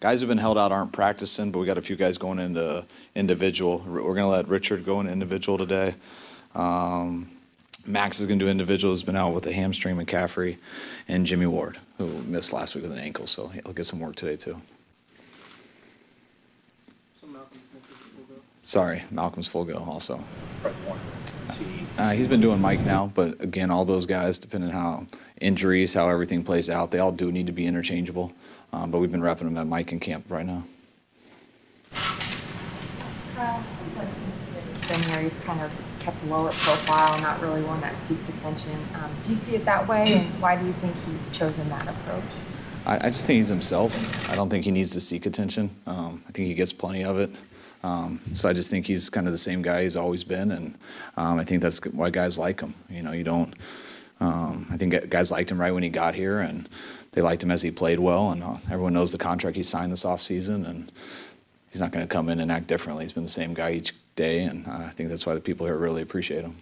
guys who've been held out aren't practicing, but we got a few guys going into individual. We're going to let Richard go in individual today. Um, Max is going to do individual. He's been out with a hamstring, McCaffrey, and Jimmie Ward, who missed last week with an ankle, so he'll get some work today too. So Malcolm full go. Sorry, Malcolm's full go also. Fred Warner. Is he- Uh, he's been doing Mike now, but again, all those guys, depending how injuries, how everything plays out, they all do need to be interchangeable. Um, but we've been repping them at Mike in camp right now. Kyle, seems like since he's been here, he's kind of kept a lower profile, not really one that seeks attention. Um, Do you see it that way, and why do you think he's chosen that approach? I, I just think he's himself. I don't think he needs to seek attention. Um, I think he gets plenty of it. Um, so I just think he's kind of the same guy he's always been, and um, I think that's why guys like him. You know, you don't. Um, I think guys liked him right when he got here, and they liked him as he played well. And uh, everyone knows the contract he signed this offseason, and he's not going to come in and act differently. He's been the same guy each day, and uh, I think that's why the people here really appreciate him.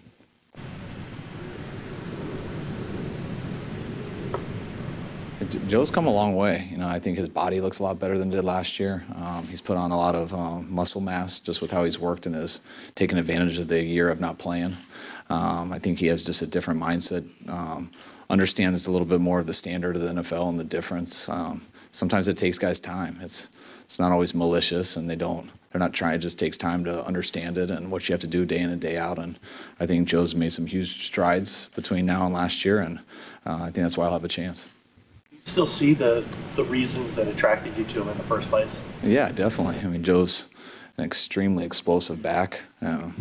Joe's come a long way. You know, I think his body looks a lot better than it did last year. Um, he's put on a lot of um, muscle mass just with how he's worked and has taken advantage of the year of not playing. Um, I think he has just a different mindset. Um, understands a little bit more of the standard of the NFL and the difference. Um, sometimes it takes guys time. It's it's not always malicious, and they don't. They're not trying. It just takes time to understand it and what you have to do day in and day out. And I think Joe's made some huge strides between now and last year, and uh, I think that's why I'll have a chance. Still see the, the reasons that attracted you to him in the first place? Yeah, definitely. I mean, Joe's an extremely explosive back. Um,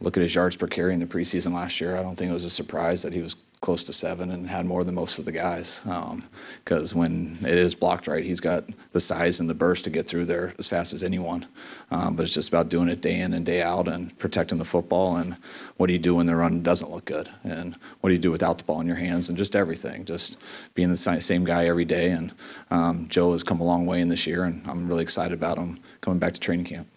look at his yards per carry in the preseason last year. I don't think it was a surprise that he was close to seven and had more than most of the guys. Because when it is blocked right, he's got the size and the burst to get through there as fast as anyone. Um, but it's just about doing it day in and day out and protecting the football. And what do you do when the run doesn't look good? And what do you do without the ball in your hands? And just everything. Just being the same guy every day. And um, Joe has come a long way in this year, and I'm really excited about him coming back to training camp.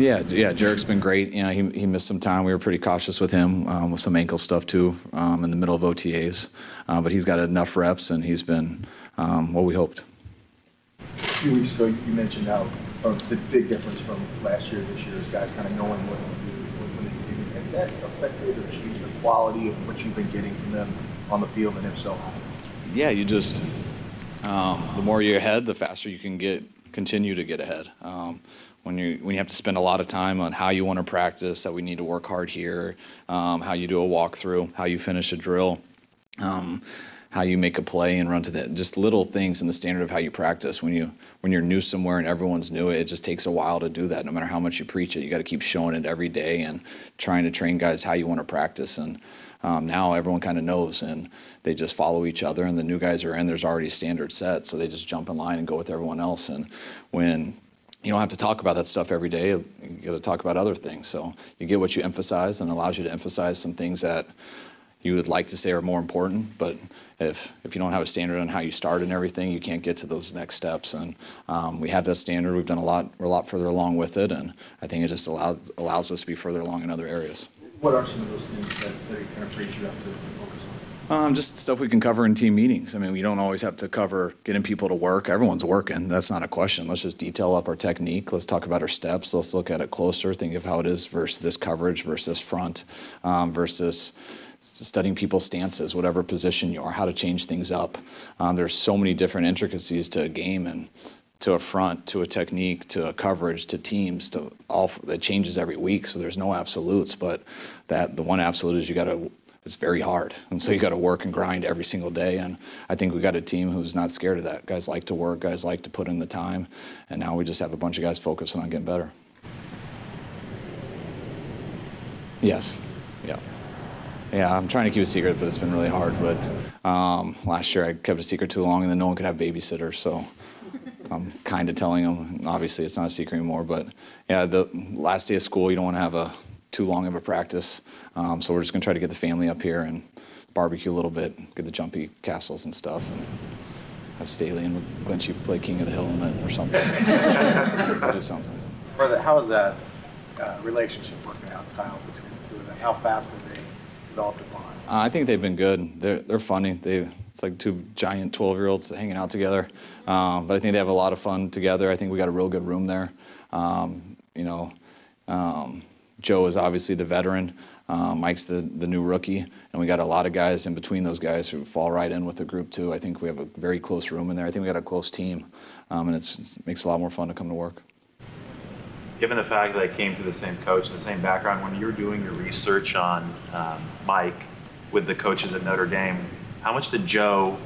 Yeah, yeah, Jerick's been great. You know, he, he missed some time. We were pretty cautious with him um, with some ankle stuff too um, in the middle of OTAs, uh, but he's got enough reps and he's been um, what we hoped. A few weeks ago, you mentioned how uh, the big difference from last year to this year is guys kind of knowing what to do when they in. Has that affected or changed the quality of what you've been getting from them on the field, and if so, how? Yeah, you just um, the more you're ahead, the faster you can get continue to get ahead. Um, when you when you have to spend a lot of time on how you want to practice, that we need to work hard here, um, how you do a walkthrough, how you finish a drill, um, how you make a play and run to that, just little things in the standard of how you practice. When you when you're new somewhere and everyone's new, it just takes a while to do that. No matter how much you preach it, you got to keep showing it every day and trying to train guys how you want to practice and. Um, now everyone kind of knows and they just follow each other and the new guys are in there's already standard set so they just jump in line and go with everyone else and when you don't have to talk about that stuff every day you got to talk about other things so you get what you emphasize and allows you to emphasize some things that you would like to say are more important but if if you don't have a standard on how you start and everything you can't get to those next steps and um, we have that standard we've done a lot we're a lot further along with it and i think it just allows allows us to be further along in other areas What are some of those things that, that kind of frees you up to focus on? Um, just stuff we can cover in team meetings. I mean, we don't always have to cover getting people to work. Everyone's working. That's not a question. Let's just detail up our technique. Let's talk about our steps. Let's look at it closer. Think of how it is versus this coverage versus front um, versus studying people's stances, whatever position you are, how to change things up. Um, there's so many different intricacies to a game and to a front, to a technique, to a coverage, to teams, to all that changes every week. So there's no absolutes, but that the one absolute is you got to. It's very hard, and so you got to work and grind every single day. And I think we got a team who's not scared of that. Guys like to work. Guys like to put in the time, and now we just have a bunch of guys focusing on getting better. Yes, yeah. Yeah, I'm trying to keep a secret, but it's been really hard. But um, last year I kept a secret too long, and then no one could have babysitters. So I'm kind of telling them. Obviously, it's not a secret anymore. But yeah, the last day of school, you don't want to have a too long of a practice. Um, so we're just gonna try to get the family up here and barbecue a little bit, get the jumpy castles and stuff, and have Staley and McGlinchey play King of the Hill in it or something. We'll do something. Brother, how is that uh, relationship working out, Kyle, between the two of them? How fast have they developed bond? Uh, I think they've been good. They're they're funny. They it's like two giant 12 year olds hanging out together. Um, but I think they have a lot of fun together. I think we got a real good room there. Um, you know, um, Joe is obviously the veteran. Uh, Mike's the, the new rookie, and we got a lot of guys in between those guys who fall right in with the group too. I think we have a very close room in there. I think we got a close team, um, and it makes a lot more fun to come to work. Given the fact that I came through the same coach and the same background, when you were doing your research on um, Mike with the coaches at Notre Dame, how much did Joe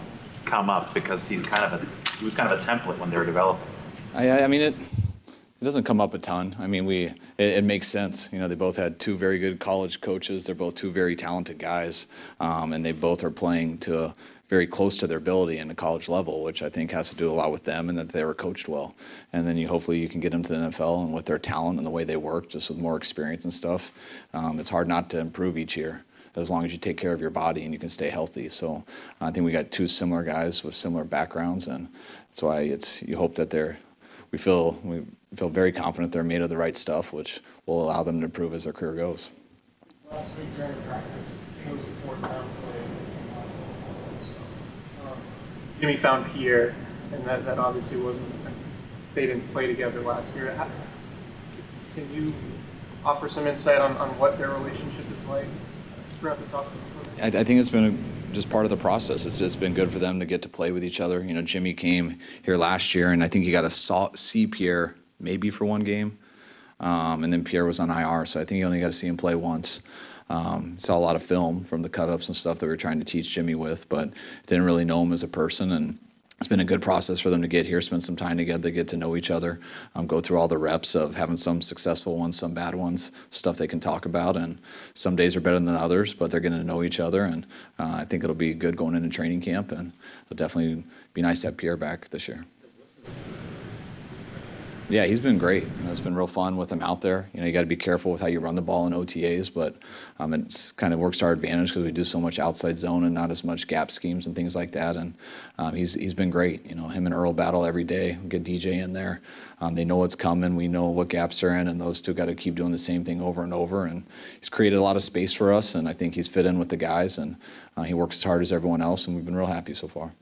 come up because he's kind of a he was kind of a template when they were developing. I, I- mean, it, it doesn't come up a ton. I mean, we it, it makes sense. You know, they both had two very good college coaches. They're both two very talented guys, um, and they both are playing to very close to their ability in the college level, which I think has to do a lot with them and that they were coached well. And then you hopefully you can get them to the NFL and with their talent and the way they work, just with more experience and stuff. Um, it's hard not to improve each year as long as you take care of your body and you can stay healthy. So I think we got two similar guys with similar backgrounds, and that's why it's you hope that they're we feel we feel very confident they're made of the right stuff, which will allow them to improve as their career goes. Last week during practice, it was a fourth down play. Um, Jimmy found Pierre, and that, that obviously wasn't, they didn't play together last year. How- Can you offer some insight on, on what their relationship is like throughout this offseason? I, I think it's been a, just part of the process. It's, it's been good for them to get to play with each other. You know, Jimmy came here last year, and I think he got to see Pierre maybe for one game, um, and then Pierre was on IR, so I think he only got to see him play once. Um, saw a lot of film from the cut-ups and stuff that we were trying to teach Jimmy with, but didn't really know him as a person and. It's been a good process for them to get here, spend some time together, get to know each other, um, go through all the reps of having some successful ones, some bad ones, stuff they can talk about. And some days are better than others, but they're getting to know each other. And uh, I think it'll be good going into training camp. And it'll definitely be nice to have Pierre back this year. Yeah, he's been great. You know, it's been real fun with him out there. You know, you got to be careful with how you run the ball in OTAs, but um, it's kind of works to our advantage because we do so much outside zone and not as much gap schemes and things like that. And um, he's he's been great. You know, him and Earl battle every day. We get DJ in there. Um, they know what's coming. We know what gaps they're in, and those two got to keep doing the same thing over and over. And he's created a lot of space for us, and I think he's fit in with the guys, and uh, he works as hard as everyone else, and we've been real happy so far.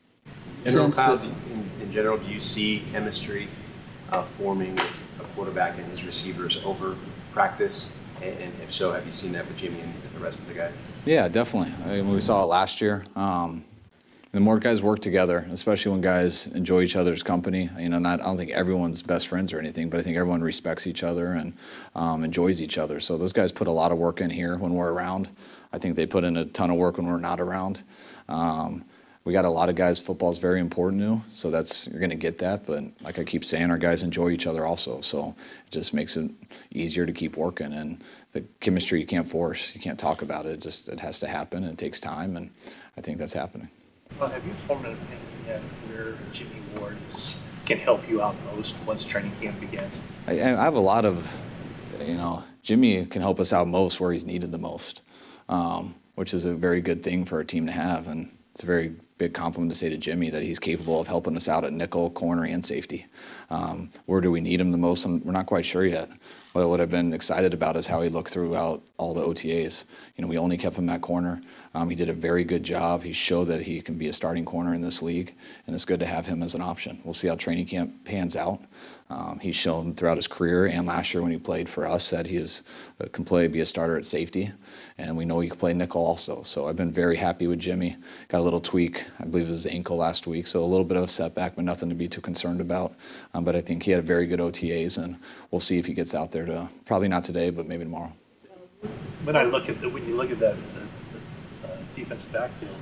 General Since Kyle, in, in general, do you see chemistry uh, forming a quarterback and his receivers over practice? And, and if so, have you seen that with Jimmy and the rest of the guys? Yeah, definitely. I mean, we saw it last year. Um, the more guys work together, especially when guys enjoy each other's company. You know, not I don't think everyone's best friends or anything, but I think everyone respects each other and um, enjoys each other. So those guys put a lot of work in here when we're around. I think they put in a ton of work when we're not around. Um, we got a lot of guys. Football's very important to, so that's you're going to get that. But like I keep saying, our guys enjoy each other also, so it just makes it easier to keep working. And the chemistry you can't force, you can't talk about it. it just it has to happen. And it takes time, and I think that's happening. Well, have you formed an opinion yet where Jimmie Ward can help you out most once training camp begins? I, I have a lot of, you know, Jimmy can help us out most where he's needed the most, um, which is a very good thing for a team to have. And it's a very big compliment to say to Jimmie that he's capable of helping us out at nickel, corner, and safety. Um, where do we need him the most? We're not quite sure yet. But what I've been excited about is how he looked throughout all the OTAs. You know, we only kept him at corner. Um, he did a very good job. He showed that he can be a starting corner in this league, and it's good to have him as an option. We'll see how training camp pans out. Um, he's shown throughout his career and last year when he played for us that he is uh, can play be a starter at safety, and we know he can play nickel also. So I've been very happy with Jimmie. Got a little tweak, I believe it was his ankle last week, so a little bit of a setback, but nothing to be too concerned about. Um, but I think he had a very good OTAs, and we'll see if he gets out there to probably not today, but maybe tomorrow. When I look at the, when you look at that, defensive backfield,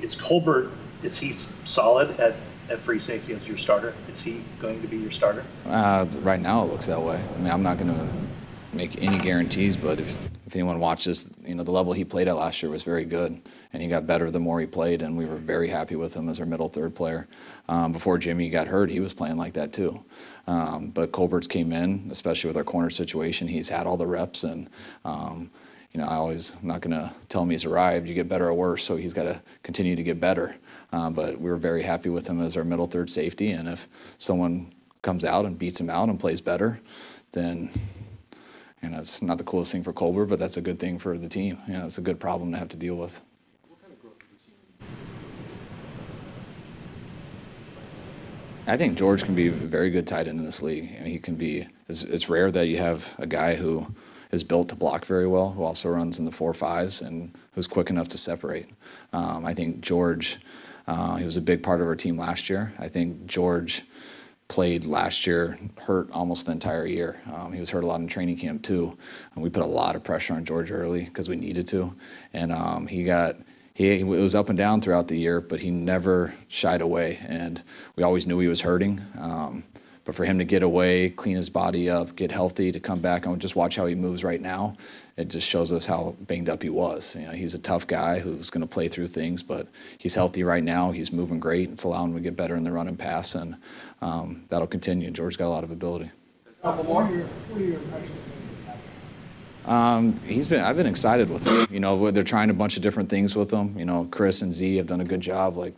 is Colbert, is he solid at, at free safety as your starter? Is he going to be your starter? Uh, right now, it looks that way. I mean, I'm not going to make any guarantees, but if, if anyone watches, you know, the level he played at last year was very good, and he got better the more he played, and we were very happy with him as our middle third player. Um, before Jimmy got hurt, he was playing like that too. Um, but Colbert's came in, especially with our corner situation. He's had all the reps, and um, you know, I always not going to tell him he's arrived. You get better or worse, so he's got to continue to get better. Uh, but we were very happy with him as our middle third safety, and if someone comes out and beats him out and plays better, then And that's not the coolest thing for Colbert, but that's a good thing for the team. You know, it's a good problem to have to deal with. I think George can be a very good tight end in this league. And he can be, it's, it's rare that you have a guy who is built to block very well, who also runs in the four fives and who's quick enough to separate. Um, I think George, uh, he was a big part of our team last year. I think George played last year hurt almost the entire year. Um, he was hurt a lot in training camp too. And we put a lot of pressure on George early because we needed to. And um, he got he, he was up and down throughout the year, but he never shied away. And we always knew he was hurting. Um, but for him to get away, clean his body up, get healthy, to come back and just watch how he moves right now, it just shows us how banged up he was. You know, he's a tough guy who's going to play through things, but he's healthy right now. He's moving great. It's allowing him to get better in the run and pass, and um, that'll continue. George's got a lot of ability. Um, he's been. I've been excited with him. You know, they're trying a bunch of different things with him. You know, Chris and Z have done a good job, like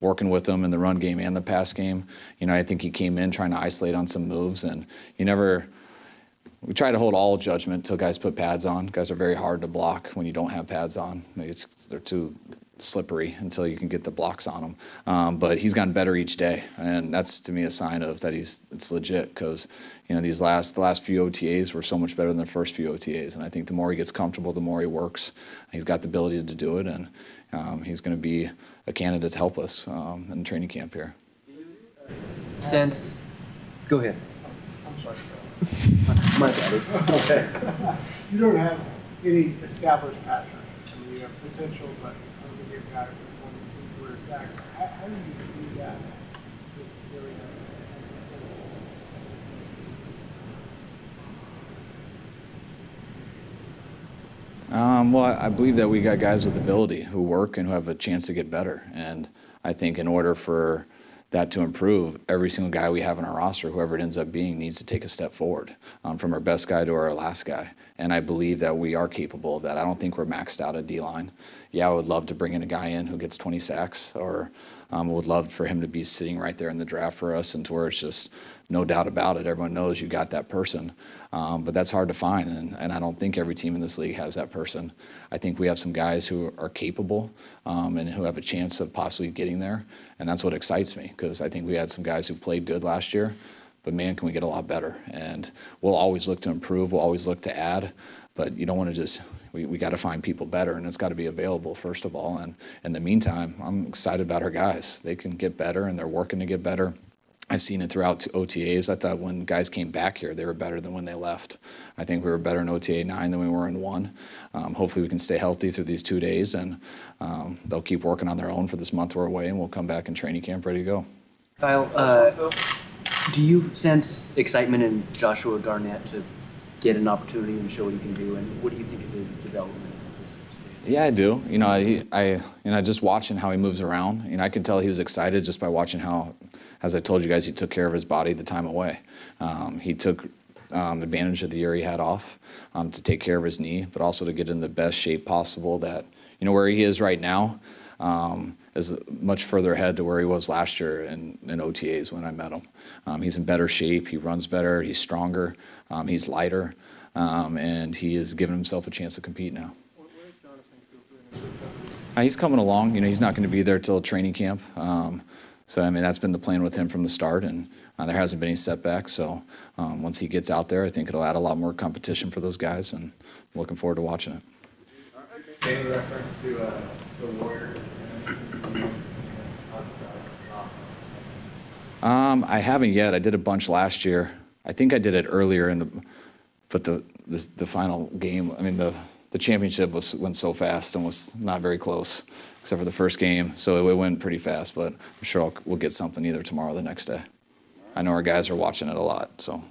working with him in the run game and the pass game. You know, I think he came in trying to isolate on some moves, and you never. We try to hold all judgment until guys put pads on. Guys are very hard to block when you don't have pads on. It's, they're too slippery until you can get the blocks on him. Um, but he's gotten better each day, and that's to me a sign of that he's it's legit because you know these last the last few OTAs were so much better than the first few OTAs, and I think the more he gets comfortable, the more he works. He's got the ability to do it, and um, he's going to be a candidate to help us um, in training camp here. Since, go ahead. I'm sorry, My bad. Okay. You don't have any established pattern. I mean, you have potential, but How, how do you do that? Just Um, well, I believe that we got guys with ability who work and who have a chance to get better. And I think in order for that to improve, every single guy we have on our roster, whoever it ends up being, needs to take a step forward um, from our best guy to our last guy. And I believe that we are capable of that. I don't think we're maxed out at D line. Yeah, I would love to bring in a guy in who gets 20 sacks, or um, I would love for him to be sitting right there in the draft for us and to where it's just no doubt about it. Everyone knows you got that person. Um, but that's hard to find, and, and I don't think every team in this league has that person. I think we have some guys who are capable um, and who have a chance of possibly getting there, and that's what excites me because I think we had some guys who played good last year, but man, can we get a lot better? And we'll always look to improve, we'll always look to add, but you don't want to just, we, we got to find people better, and it's got to be available, first of all. And in the meantime, I'm excited about our guys. They can get better, and they're working to get better. I've seen it throughout OTAs. I thought when guys came back here, they were better than when they left. I think we were better in OTA 9 than we were in 1. Um, hopefully, we can stay healthy through these two days, and um, they'll keep working on their own for this month we're away, and we'll come back in training camp ready to go. Kyle, uh, do you sense excitement in Joshua Garnett to get an opportunity and show what he can do? And what do you think of his development? Yeah, I do. You know, I, I, you know, just watching how he moves around, you know, I could tell he was excited just by watching how, as I told you guys, he took care of his body the time away. Um, he took um, advantage of the year he had off um, to take care of his knee, but also to get in the best shape possible. That you know where he is right now um, is much further ahead to where he was last year in, in OTAs when I met him. Um, he's in better shape. He runs better. He's stronger. Um, he's lighter, um, and he has given himself a chance to compete now. Uh, he's coming along. You know, he's not going to be there till training camp. Um, so I mean, that's been the plan with him from the start, and uh, there hasn't been any setbacks. So um, once he gets out there, I think it'll add a lot more competition for those guys, and I'm looking forward to watching it. Reference to uh, the Warriors? Um, I haven't yet. I did a bunch last year. I think I did it earlier in the, but the the, the final game. I mean the the championship was went so fast and was not very close, except for the first game. So it, went pretty fast. But I'm sure I'll, we'll get something either tomorrow or the next day. I know our guys are watching it a lot. So, all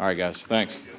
right, guys. Thanks.